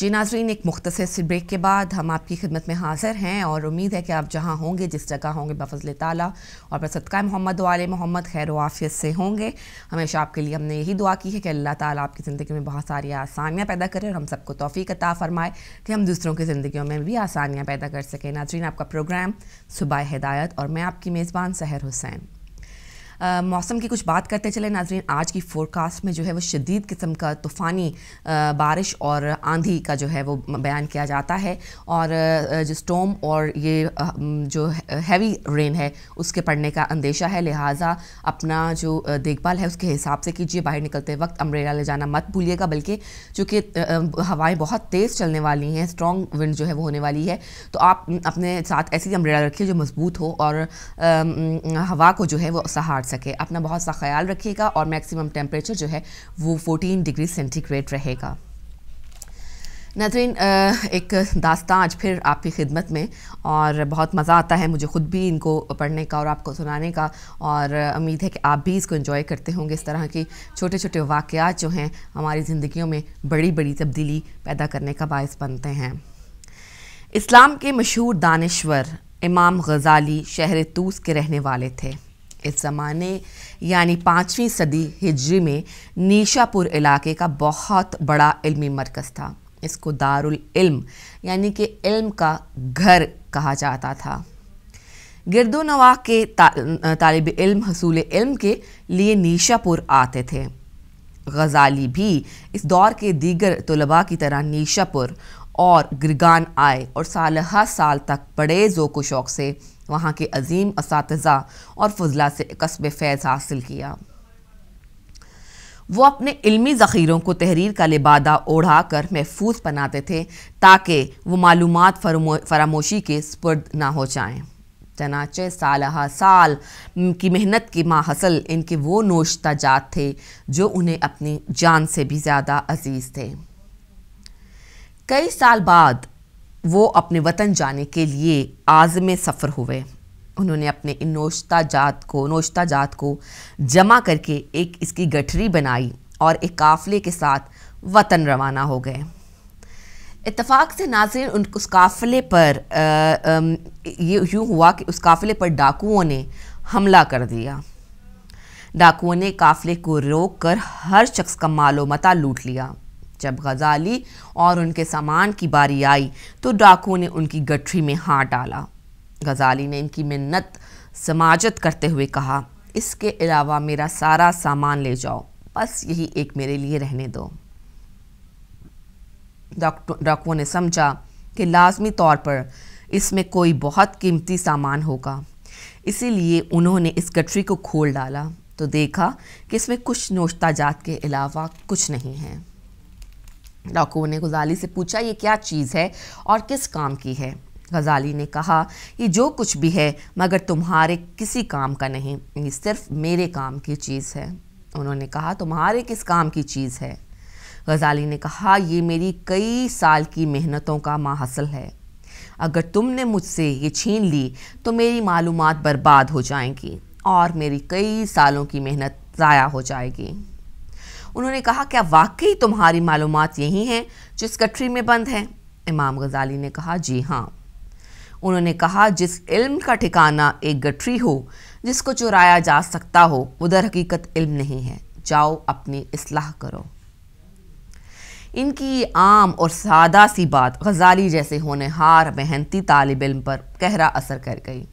جی ناظرین، ایک مختصر سے بریک کے بعد ہم آپ کی خدمت میں حاضر ہیں اور امید ہے کہ آپ جہاں ہوں گے، جس جگہ ہوں گے، بفضل تعالیٰ اور صدقہ محمد وال محمد خیر و عافیت سے ہوں گے۔ ہمیشہ آپ کے لیے ہم نے یہی دعا کی ہے کہ اللہ تعالیٰ آپ کی زندگی میں بہت ساری آسانیاں پیدا کرے اور ہم سب کو توفیق عطا فرمائے کہ ہم دوسروں کی زندگیوں میں بھی آسانیاں پیدا کر سکیں۔ ناظرین، آپ کا پروگرام صبح ہدایت اور میں آپ کی میزبان سحر حسین۔ موسم کی کچھ بات کرتے چلے ناظرین، آج کی فورکاسٹ میں جو ہے وہ شدید قسم کا طوفانی بارش اور آندھی کا جو ہے وہ بیان کیا جاتا ہے اور جو سٹوم اور یہ جو ہیوی رین ہے، اس کے پڑنے کا اندیشہ ہے۔ لہٰذا اپنا جو دیکھ بھال ہے، اس کے حساب سے کیجیے باہر نکلتے وقت امبریلا لے جانا مت بھولیے گا۔ بلکہ چونکہ ہوائیں بہت تیز چلنے والی ہیں اسٹرانگ ونڈ جو ہے وہ ہونے والی ہے، تو آپ اپنے ساتھ ایسی امبریلا رکھیے جو مضبوط ہو اور ہوا کو جو ہے وہ سہار سکے۔ اپنا بہت سا خیال رکھیے گا اور میکسیمم ٹیمپریچر جو ہے وہ فورٹین ڈگری سینٹی گریڈ رہے گا۔ ناظرین ایک داستان آج پھر آپ کی خدمت میں اور بہت مزہ آتا ہے مجھے خود بھی ان کو پڑھنے کا اور آپ کو سنانے کا اور امید ہے کہ آپ بھی اس کو انجوائے کرتے ہوں گے۔ اس طرح کی چھوٹے چھوٹے واقعات جو ہیں ہماری زندگیوں میں بڑی بڑی تبدیلی پیدا کرنے کا باعث بنتے ہیں۔ اسلام کے مشہور دانشور امام غزالی شہر توس کے رہنے والے تھے۔ اس زمانے یعنی پانچویں صدی ہجری میں نیشا پور علاقے کا بہت بڑا علمی مرکز تھا۔ اس کو دارالعلم یعنی کہ علم کا گھر کہا جاتا تھا۔ گرد و نواح کے طالب علم، حصول علم کے لیے نیشا پور آتے تھے۔ غزالی بھی اس دور کے دیگر طلباء کی طرح نیشا پور اور گرگان آئے اور سالہ سال تک بڑے ذوق و شوق سے۔ وہاں کے عظیم اساتذہ اور فضلہ سے قصب فیض حاصل کیا۔ وہ اپنے علمی ذخیروں کو تحریر کا لبادہ اوڑھا کر محفوظ بناتے تھے تاکہ وہ معلومات فراموشی کے سپرد نہ ہو جائیں۔ چنانچہ سالہ سال کی محنت کی ماحصل ان کے وہ نوشتہ جات تھے جو انہیں اپنی جان سے بھی زیادہ عزیز تھے۔ کئی سال بعد وہ اپنے وطن جانے کے لیے عازم سفر ہوئے۔ انہوں نے اپنے ان نوشتہ جات کو، نوشتہ جات کو جمع کر کے ایک اس کی گٹھری بنائی اور ایک قافلے کے ساتھ وطن روانہ ہو گئے۔ اتفاق سے ناظرین، ان اس قافلے پر یہ یوں ہوا کہ اس قافلے پر ڈاکوؤں نے حملہ کر دیا۔ ڈاکوؤں نے قافلے کو روک کر ہر شخص کا مال و متا لوٹ لیا۔ جب غزالی اور ان کے سامان کی باری آئی تو ڈاکو نے ان کی گٹھری میں ہاتھ ڈالا۔ غزالی نے ان کی منت، سماجت کرتے ہوئے کہا، اس کے علاوہ میرا سارا سامان لے جاؤ، بس یہی ایک میرے لیے رہنے دو۔ ڈاکو نے سمجھا کہ لازمی طور پر اس میں کوئی بہت قیمتی سامان ہوگا۔ اسی لیے انہوں نے اس گٹری کو کھول ڈالا۔ تو دیکھا کہ اس میں کچھ نوشتہ جات کے علاوہ کچھ نہیں ہے۔ ڈاکو نے غزالی سے پوچھا، یہ کیا چیز ہے اور کس کام کی ہے؟ غزالی نے کہا، یہ جو کچھ بھی ہے، مگر تمہارے کسی کام کا نہیں، یہ صرف میرے کام کی چیز ہے۔ انہوں نے کہا، تمہارے کس کام کی چیز ہے؟ غزالی نے کہا، یہ میری کئی سال کی محنتوں کا ماحصل ہے۔ اگر تم نے مجھ سے یہ چھین لی، تو میری معلومات برباد ہو جائیں گی اور میری کئی سالوں کی محنت ضائع ہو جائے گی۔ انہوں نے کہا کیا واقعی تمہاری معلومات یہی ہیں جو اس کٹری میں بند ہیں؟ امام غزالی نے کہا جی ہاں۔ انہوں نے کہا، جس علم کا ٹھکانہ ایک گٹری ہو، جس کو چرایا جا سکتا ہو ادھر حقیقت علم نہیں ہے۔ جاؤ، اپنی اصلاح کرو۔ ان کی عام اور سادہ سی بات غزالی جیسے ہونے ہار محنتی طالب علم پر گہرا اثر کر گئی۔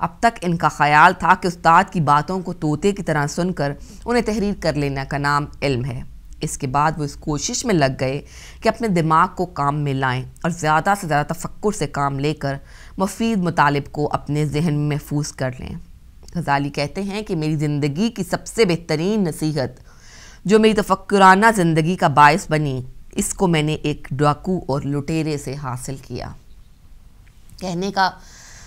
اب تک ان کا خیال تھا کہ استاد کی باتوں کو طوطے کی طرح سن کر انہیں تحریر کر لینا کا نام علم ہے۔ اس کے بعد وہ اس کوشش میں لگ گئے کہ اپنے دماغ کو کام میں لائیں اور زیادہ سے زیادہ تفکر سے کام لے کر مفید مطالب کو اپنے ذہن میں محفوظ کر لیں۔ غزالی کہتے ہیں کہ میری زندگی کی سب سے بہترین نصیحت جو میری تفکرانہ زندگی کا باعث بنی، اس کو میں نے ایک ڈاکو اور لٹیرے سے حاصل کیا۔ کہنے کا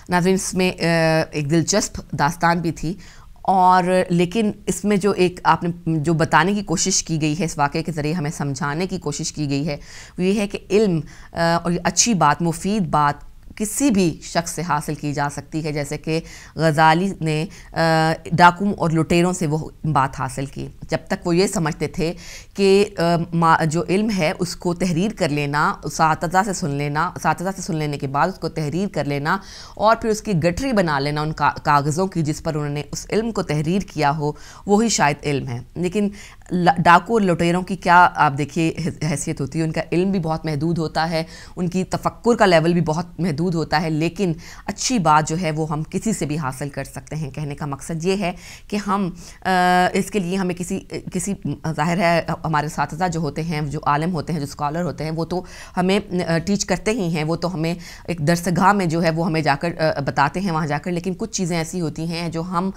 ناظرین، اس میں ایک دلچسپ داستان بھی تھی اور لیکن اس میں جو ایک آپ نے جو بتانے کی کوشش کی گئی ہے، اس واقعے کے ذریعے ہمیں سمجھانے کی کوشش کی گئی ہے، وہ یہ ہے کہ علم اور اچھی بات، مفید بات کسی بھی شخص سے حاصل کی جا سکتی ہے، جیسے کہ غزالی نے ڈاکوم اور لٹیروں سے وہ بات حاصل کی۔ جب تک وہ یہ سمجھتے تھے کہ جو علم ہے، اس کو تحریر کر لینا، اساتذہ سے سن لینا، اساتذہ سے سن لینے کے بعد اس کو تحریر کر لینا اور پھر اس کی گٹری بنا لینا ان کاغذوں کی جس پر انہوں نے اس علم کو تحریر کیا ہو، وہی شاید علم ہے۔ لیکن ڈاکو اور لٹیروں کی کیا آپ دیکھیے حیثیت ہوتی ہے؟ ان کا علم بھی بہت محدود ہوتا ہے، ان کی تفکر کا لیول بھی بہت محدود ہوتا ہے، لیکن اچھی بات جو ہے وہ ہم کسی سے بھی حاصل کر سکتے ہیں۔ کہنے کا مقصد یہ ہے کہ ہم اس کے لیے ہمیں کسی کسی ظاہر ہے، ہمارے اساتذہ جو ہوتے ہیں، جو عالم ہوتے ہیں، جو اسکالر ہوتے ہیں، وہ تو ہمیں ٹیچ کرتے ہی ہیں۔ وہ تو ہمیں ایک درسگاہ میں جو ہے وہ ہمیں جا کر بتاتے ہیں، وہاں جا کر۔ لیکن کچھ چیزیں ایسی ہوتی ہیں جو ہم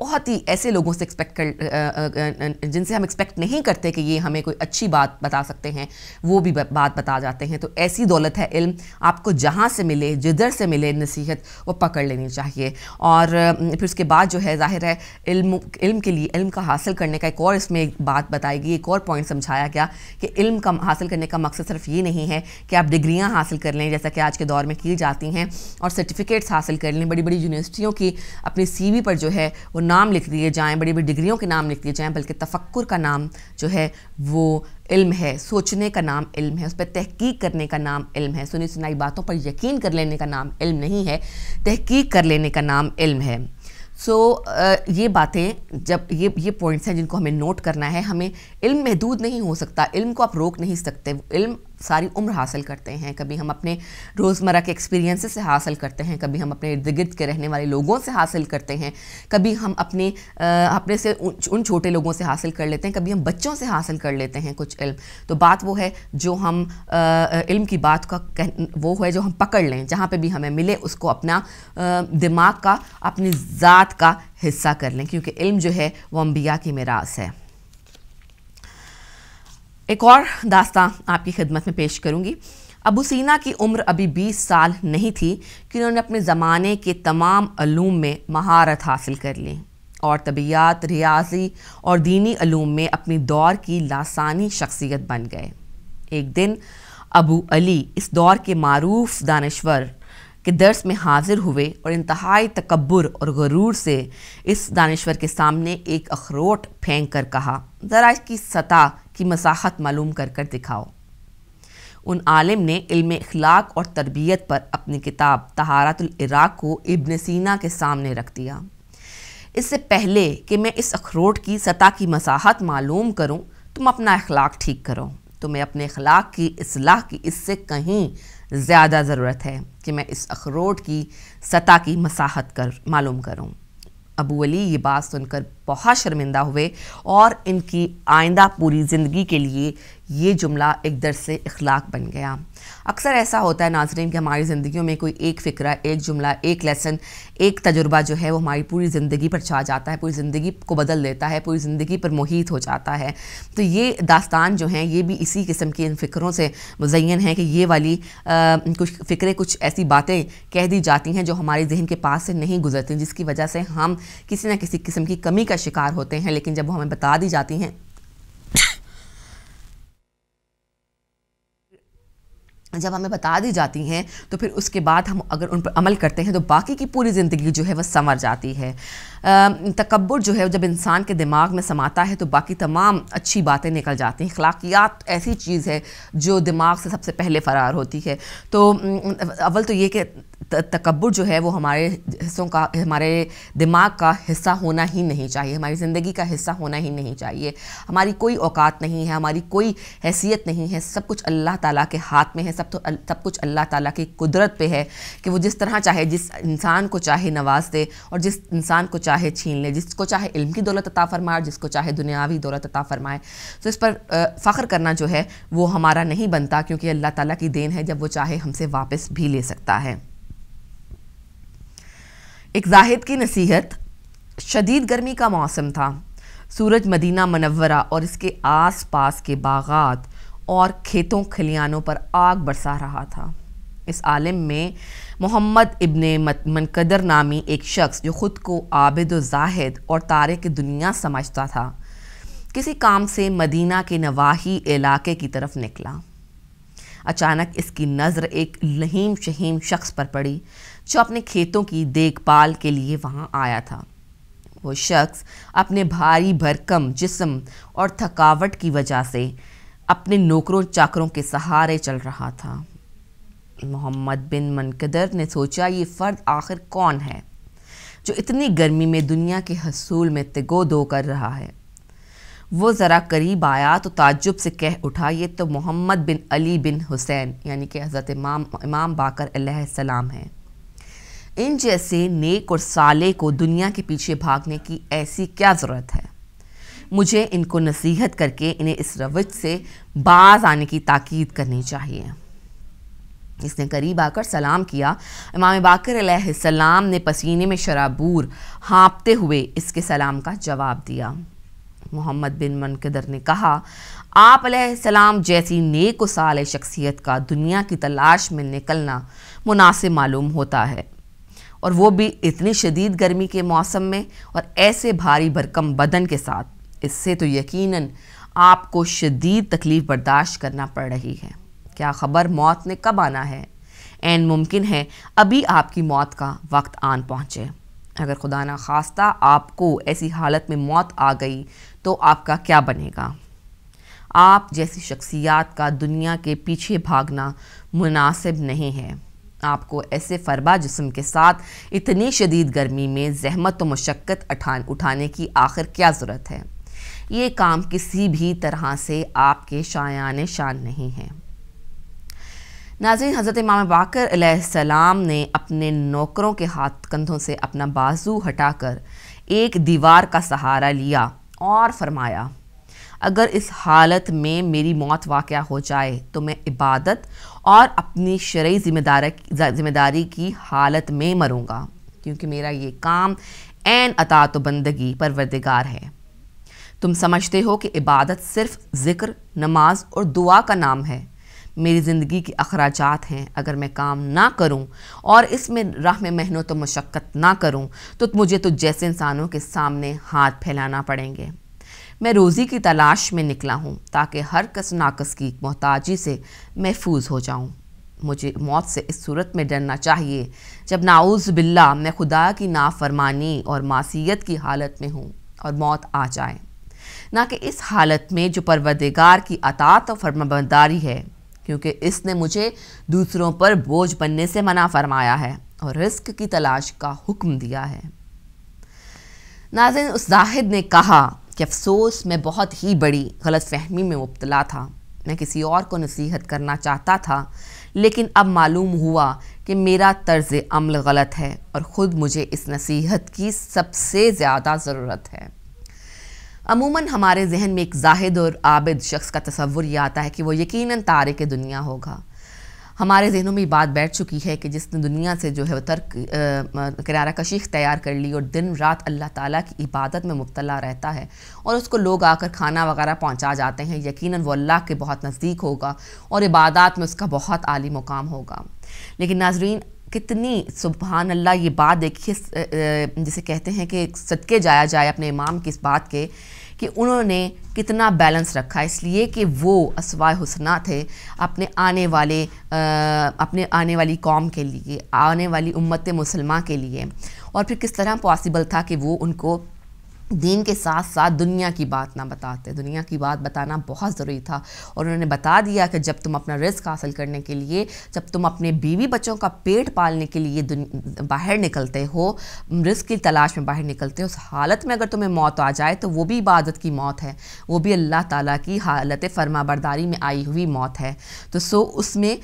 بہت ہی ایسے لوگوں سے ایکسپیکٹ کر جن سے ہم ایکسپیکٹ نہیں کرتے کہ یہ ہمیں کوئی اچھی بات بتا سکتے ہیں، وہ بھی بات بتا جاتے ہیں۔ تو ایسی دولت ہے علم، آپ کو جہاں سے ملے، جدھر سے ملے نصیحت، وہ پکڑ لینی چاہیے۔ اور پھر اس کے بعد جو ہے ظاہر ہے، علم علم کے لیے، علم کا حاصل کرنے کا ایک اور اس میں ایک بات بتائی گئی، ایک اور پوائنٹ سمجھایا گیا کہ علم کا حاصل کرنے کا مقصد صرف یہ نہیں ہے کہ آپ ڈگریاں حاصل کر لیں، جیسا کہ آج کے دور میں کی جاتی ہیں، اور سرٹیفکیٹس حاصل کر لیں۔ بڑی بڑی یونیورسٹیوں کی اپنی سی وی پر جو ہے، وہ نام لکھ دیے جائیں، بڑی بڑی ڈگریوں کے نام لکھ دیے جائیں، بلکہ تفکر کا نام جو ہے وہ علم ہے، سوچنے کا نام علم ہے، اس پہ تحقیق کرنے کا نام علم ہے، سنی سنائی باتوں پر یقین کر لینے کا نام علم نہیں ہے، تحقیق کر لینے کا نام علم ہے۔ سو یہ باتیں جب یہ یہ پوائنٹس ہیں جن کو ہمیں نوٹ کرنا ہے، ہمیں علم محدود نہیں ہو سکتا، علم کو آپ روک نہیں سکتے، علم ساری عمر حاصل کرتے ہیں، کبھی ہم اپنے روزمرہ کے ایکسپیرینسز سے حاصل کرتے ہیں، کبھی ہم اپنے ارد گرد کے رہنے والے لوگوں سے حاصل کرتے ہیں، کبھی ہم اپنے اپنے سے ان چھوٹے لوگوں سے حاصل کر لیتے ہیں، کبھی ہم بچوں سے حاصل کر لیتے ہیں کچھ علم۔ تو بات وہ ہے جو ہم علم کی بات کا وہ ہے جو ہم پکڑ لیں، جہاں پہ بھی ہمیں ملے اس کو اپنا دماغ کا، اپنی ذات کا حصہ کر لیں، کیونکہ علم جو ہے وہ انبیاء کی میراث ہے۔ ایک اور داستان آپ کی خدمت میں پیش کروں گی۔ ابو سینا کی عمر ابھی بیس سال نہیں تھی کہ انہوں نے اپنے زمانے کے تمام علوم میں مہارت حاصل کر لی اور طبیعت، ریاضی اور دینی علوم میں اپنی دور کی لاسانی شخصیت بن گئے۔ ایک دن ابو علی اس دور کے معروف دانشور کے درس میں حاضر ہوئے اور انتہائی تکبر اور غرور سے اس دانشور کے سامنے ایک اخروٹ پھینک کر کہا، ذرا اس کی سطح کی مساحت معلوم کر کر دکھاؤ۔ ان عالم نے علم اخلاق اور تربیت پر اپنی کتاب تہارت العراق کو ابن سینا کے سامنے رکھ دیا۔ اس سے پہلے کہ میں اس اخروٹ کی سطح کی مساحت معلوم کروں، تم اپنا اخلاق ٹھیک کرو۔ تمہیں اپنے اخلاق کی اصلاح کی اس سے کہیں زیادہ ضرورت ہے کہ میں اس اخروٹ کی سطح کی مساحت کر معلوم کروں۔ ابو علی یہ بات سن کر بہت شرمندہ ہوئے اور ان کی آئندہ پوری زندگی کے لیے یہ جملہ ایک درس اخلاق بن گیا۔ اکثر ایسا ہوتا ہے ناظرین کہ ہماری زندگیوں میں کوئی ایک فکرہ، ایک جملہ، ایک لیسن ایک تجربہ جو ہے وہ ہماری پوری زندگی پر چھا جاتا ہے، پوری زندگی کو بدل دیتا ہے، پوری زندگی پر محیط ہو جاتا ہے۔ تو یہ داستان جو ہیں، یہ بھی اسی قسم کی ان فکروں سے مزین ہیں کہ یہ والی کچھ فکریں، کچھ ایسی باتیں کہہ دی جاتی ہیں جو ہماری ذہن کے پاس سے نہیں گزرتی، جس کی وجہ سے ہم کسی نہ کسی قسم کی کمی کا شکار ہوتے ہیں، لیکن جب وہ ہمیں بتا دی جاتی ہیں جب ہمیں بتا دی جاتی ہیں، تو پھر اس کے بعد ہم اگر ان پر عمل کرتے ہیں، تو باقی کی پوری زندگی جو ہے وہ سنور جاتی ہے۔ تکبر جو ہے جب انسان کے دماغ میں سماتا ہے، تو باقی تمام اچھی باتیں نکل جاتی ہیں۔ اخلاقیات ایسی چیز ہے جو دماغ سے سب سے پہلے فرار ہوتی ہے۔ تو اول تو یہ کہ تکبر جو ہے وہ ہمارے حصوں کا، ہمارے دماغ کا حصہ ہونا ہی نہیں چاہیے۔ ہماری زندگی کا حصہ ہونا ہی نہیں چاہیے۔ ہماری کوئی اوقات نہیں ہے، ہماری کوئی حیثیت نہیں ہے۔ سب کچھ اللہ تعالیٰ کے ہاتھ میں ہے سب تو سب کچھ اللہ تعالیٰ کی قدرت پہ ہے کہ وہ جس طرح چاہے، جس انسان کو چاہے نواز دے اور جس انسان کو چاہے چھین لے، جس کو چاہے علم کی دولت عطا فرمائے اور جس کو چاہے دنیاوی دولت عطا فرمائے۔ تو اس پر فخر کرنا جو ہے وہ ہمارا نہیں بنتا کیونکہ اللہ تعالیٰ کی دین ہے، جب وہ چاہے ہم سے واپس بھی لے سکتا ہے۔ ایک زاہد کی نصیحت، شدید گرمی کا موسم تھا۔ سورج مدینہ منورہ اور اس کے آس پاس کے باغات اور کھیتوں کھلیانوں پر آگ برسا رہا تھا۔ اس عالم میں محمد ابن منقدر نامی ایک شخص جو خود کو عابد و زاہد اور تارے کی دنیا سمجھتا تھا، کسی کام سے مدینہ کے نواحی علاقے کی طرف نکلا۔ اچانک اس کی نظر ایک لہیم شہیم شخص پر پڑی، جو اپنے کھیتوں کی دیکھ بھال کے لیے وہاں آیا تھا۔ وہ شخص اپنے بھاری بھرکم، جسم اور تھکاوٹ کی وجہ سے اپنے نوکروں چاکروں کے سہارے چل رہا تھا۔ محمد بن منقدر نے سوچا، یہ فرد آخر کون ہے جو اتنی گرمی میں دنیا کے حصول میں تگو دو کر رہا ہے؟ وہ ذرا قریب آیا تو تعجب سے کہہ اٹھا، یہ تو محمد بن علی بن حسین یعنی کہ حضرت امام امام باقر علیہ السلام ہیں۔ ان جیسے نیک اور سالے کو دنیا کے پیچھے بھاگنے کی ایسی کیا ضرورت ہے؟ مجھے ان کو نصیحت کر کے انہیں اس روج سے باز آنے کی تاکید کرنی چاہیے۔ اس نے قریب آ کر سلام کیا۔ امام باقر علیہ السلام نے پسینے میں شرابور ہانپتے ہوئے اس کے سلام کا جواب دیا۔ محمد بن منقدر نے کہا، آپ علیہ السلام جیسی نیک و سال شخصیت کا دنیا کی تلاش میں نکلنا مناسب معلوم ہوتا ہے۔ اور وہ بھی اتنی شدید گرمی کے موسم میں اور ایسے بھاری بھرکم بدن کے ساتھ۔ اس سے تو یقیناً آپ کو شدید تکلیف برداشت کرنا پڑ رہی ہے۔ کیا خبر موت نے کب آنا ہے؟ این ممکن ہے ابھی آپ کی موت کا وقت آن پہنچے۔ اگر خدا نہ خواستہ آپ کو ایسی حالت میں موت آ گئی تو آپ کا کیا بنے گا؟ آپ جیسی شخصیات کا دنیا کے پیچھے بھاگنا مناسب نہیں ہے۔ آپ کو ایسے فربا جسم کے ساتھ اتنی شدید گرمی میں زحمت و مشقت اٹھانے کی آخر کیا ضرورت ہے؟ یہ کام کسی بھی طرح سے آپ کے شایان شان نہیں ہے۔ ناظرین، حضرت امام باقر علیہ السلام نے اپنے نوکروں کے ہاتھ کندھوں سے اپنا بازو ہٹا کر ایک دیوار کا سہارا لیا اور فرمایا، اگر اس حالت میں میری موت واقع ہو جائے تو میں عبادت اور اپنی شرعی ذمہ داری کی حالت میں مروں گا، کیونکہ میرا یہ کام عین اطاعت و بندگی پروردگار ہے۔ تم سمجھتے ہو کہ عبادت صرف ذکر، نماز اور دعا کا نام ہے۔ میری زندگی کی اخراجات ہیں۔ اگر میں کام نہ کروں اور اس میں راہ میں محنت و مشقت نہ کروں، تو مجھے تو جیسے انسانوں کے سامنے ہاتھ پھیلانا پڑیں گے۔ میں روزی کی تلاش میں نکلا ہوں تاکہ ہر کس ناقص کی محتاجی سے محفوظ ہو جاؤں۔ مجھے موت سے اس صورت میں ڈرنا چاہیے جب ناؤز باللہ میں خدا کی نافرمانی اور معصیت کی حالت میں ہوں اور موت آ جائے۔ نہ کہ اس حالت میں جو پروردگار کی اطاعت و فرمبرداری ہے، کیونکہ اس نے مجھے دوسروں پر بوجھ بننے سے منع فرمایا ہے اور رزق کی تلاش کا حکم دیا ہے۔ ناظرین، اس زاہد نے کہا کہ افسوس میں بہت ہی بڑی غلط فہمی میں مبتلا تھا۔ میں کسی اور کو نصیحت کرنا چاہتا تھا، لیکن اب معلوم ہوا کہ میرا طرز عمل غلط ہے اور خود مجھے اس نصیحت کی سب سے زیادہ ضرورت ہے۔ عموماً ہمارے ذہن میں ایک زاہد اور عابد شخص کا تصور یہ آتا ہے کہ وہ یقیناً تارک دنیا ہوگا۔ ہمارے ذہنوں میں یہ بات بیٹھ چکی ہے کہ جس نے دنیا سے جو ہے وہ ترک کرارہ کشیخ تیار کر لی اور دن رات اللہ تعالیٰ کی عبادت میں مبتلا رہتا ہے اور اس کو لوگ آ کر کھانا وغیرہ پہنچا جاتے ہیں، یقیناً وہ اللہ کے بہت نزدیک ہوگا اور عبادات میں اس کا بہت عالی مقام ہوگا۔ لیکن ناظرین کتنی سبحان اللہ یہ بات دیکھیے جسے کہتے ہیں کہ صدقے جایا جائے اپنے امام کی اس بات کے کہ انہوں نے کتنا بیلنس رکھا۔ اس لیے کہ وہ اسوائے حسنہ تھے اپنے آنے والے اپنے آنے والی قوم کے لیے، آنے والی امت مسلمہ کے لیے۔ اور پھر کس طرح پاسبل تھا کہ وہ ان کو دین کے ساتھ ساتھ دنیا کی بات نہ بتاتے۔ دنیا کی بات بتانا بہت ضروری تھا۔ اور انہوں نے بتا دیا کہ جب تم اپنا رزق حاصل کرنے کے لیے، جب تم اپنے بیوی بچوں کا پیٹ پالنے کے لیے باہر نکلتے ہو، رزق کی تلاش میں باہر نکلتے ہو، اس حالت میں اگر تمہیں موت آ جائے تو وہ بھی عبادت کی موت ہے۔ وہ بھی اللہ تعالیٰ کی حالت فرما برداری میں آئی ہوئی موت ہے۔ تو سو اس میں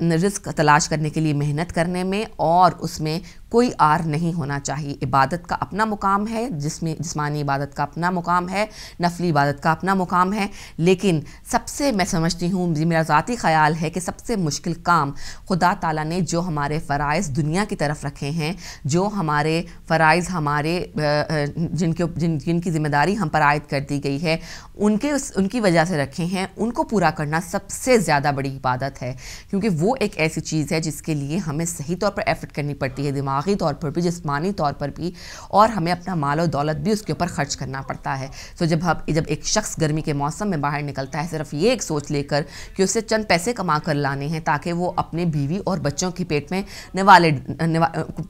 رزق تلاش کرنے کے لیے محنت کرنے میں اور اس میں کوئی آر نہیں ہونا چاہیے۔ عبادت کا اپنا مقام ہے، جس میں جسمانی عبادت کا اپنا مقام ہے، نفلی عبادت کا اپنا مقام ہے۔ لیکن سب سے میں سمجھتی ہوں جی میرا ذاتی خیال ہے کہ سب سے مشکل کام خدا تعالیٰ نے جو ہمارے فرائض دنیا کی طرف رکھے ہیں، جو ہمارے فرائض ہمارے جن کے، جن جن کی ذمہ داری ہم پر عائد کر دی گئی ہے، ان کے ان کی وجہ سے رکھے ہیں۔ ان کو پورا کرنا سب سے زیادہ بڑی عبادت ہے۔ کیونکہ کیونکہ وہ ایک ایسی چیز ہے جس کے لیے ہمیں صحیح طور پر ایفرٹ کرنی پڑتی ہے، دماغی طور پر بھی، جسمانی طور پر بھی، اور ہمیں اپنا مال و دولت بھی اس کے اوپر خرچ کرنا پڑتا ہے۔ تو جب جب ایک شخص گرمی کے موسم میں باہر نکلتا ہے، صرف یہ ایک سوچ لے کر کہ اسے چند پیسے کما کر لانے ہیں تاکہ وہ اپنے بیوی اور بچوں کی پیٹ میں نوالے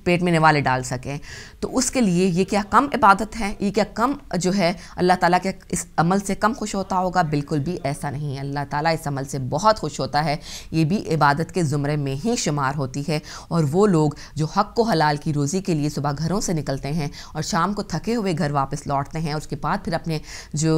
پیٹ میں نوالے ڈال سکیں۔ تو اس کے لیے یہ کیا کم عبادت ہے؟ یہ کیا کم جو ہے، اللہ تعالیٰ کے اس عمل سے کم خوش ہوتا ہوگا؟ بالکل بھی ایسا نہیں ہے۔ اللہ تعالیٰ اس عمل سے بہت خوش ہوتا ہے۔ یہ بھی عبادت کے زمرے میں ہی شمار ہوتی ہے اور وہ لوگ جو حق کو حلال کی روزی کے لیے صبح گھروں سے نکلتے ہیں اور شام کو تھکے ہوئے گھر واپس لوٹتے ہیں، اس کے بعد پھر اپنے جو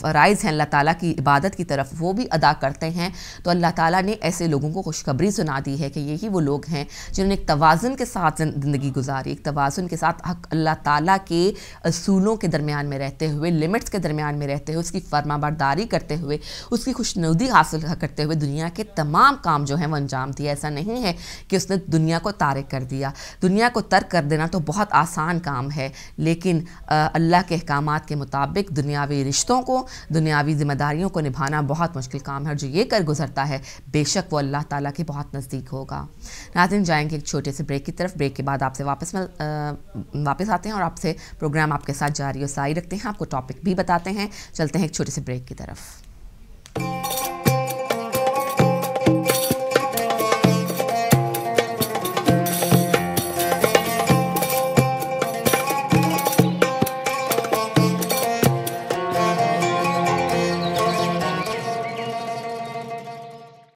فرائض ہیں اللہ تعالیٰ کی عبادت کی طرف وہ بھی ادا کرتے ہیں۔ تو اللہ تعالیٰ نے ایسے لوگوں کو خوشخبری سنا دی ہے کہ یہی وہ لوگ ہیں جنہوں نے ایک توازن کے ساتھ زندگی گزاری، ایک توازن کے ساتھ حق اللہ تعالیٰ کے اصولوں کے درمیان میں رہتے ہوئے لمٹس کے درمیان میں رہتے ہوئے، اس کی فرما برداری کرتے ہوئے، اس کی خوشنودی حاصل کرتے ہوئے دنیا کے تمام کام کام جو ہیں وہ انجام دیا ایسا نہیں ہے کہ اس نے دنیا کو تارک کر دیا۔ دنیا کو ترک کر دینا تو بہت آسان کام ہے، لیکن اللہ کے احکامات کے مطابق دنیاوی رشتوں کو، دنیاوی ذمہ داریوں کو نبھانا بہت مشکل کام ہے اور جو یہ کر گزرتا ہے، بے شک وہ اللہ تعالیٰ کے بہت نزدیک ہوگا۔ ناظرین، جائیں گے ایک چھوٹے سے بریک کی طرف۔ بریک کے بعد آپ سے واپس واپس آتے ہیں اور آپ سے پروگرام آپ کے ساتھ جاری و ساری رکھتے ہیں۔ آپ کو ٹاپک بھی بتاتے ہیں۔ چلتے ہیں ایک چھوٹے سے بریک کی طرف۔